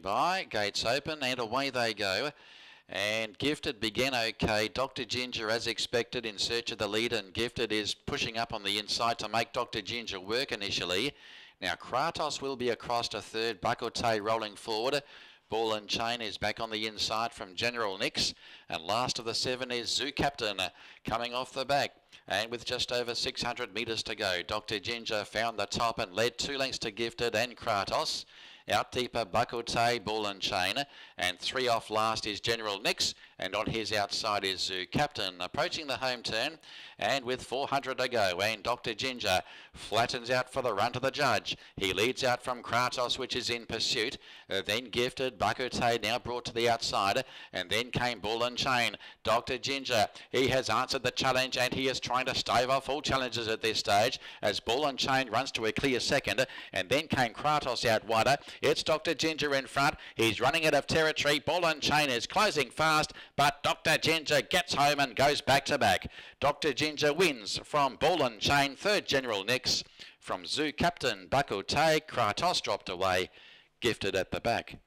by. Gates open and away they go. And Gifted began okay. Dr. Ginger, as expected, in search of the lead, and Gifted is pushing up on the inside to make Dr. Ginger work initially. Now Kratos will be across to third. Bakote rolling forward. Ball and Chain is back on the inside from General Nix. And last of the seven is Zoo Captain uh, coming off the back. And with just over 600 metres to go, Dr. Ginger found the top and led two lengths to Gifted and Kratos. Out deeper, Bakote, Ball and Chain. And three off last is General Nix. And on his outside is Zoo Captain. Approaching the home turn. And with 400 to go. And Dr. Ginger flattens out for the run to the judge. He leads out from Kratos, which is in pursuit. Uh, then Gifted, Bakote now brought to the outside. And then came Ball and Chain. Dr. Ginger, he has answered the challenge and he is trying to stave off all challenges at this stage as Ball and Chain runs to a clear second. And then came Kratos out wider. It's Dr. Ginger in front. He's running out of territory. Ball and Chain is closing fast, but Dr. Ginger gets home and goes back to back. Dr. Ginger wins from Ball and Chain, third General Nix. From Zoo Captain Bakote, Kratos dropped away, gifted at the back.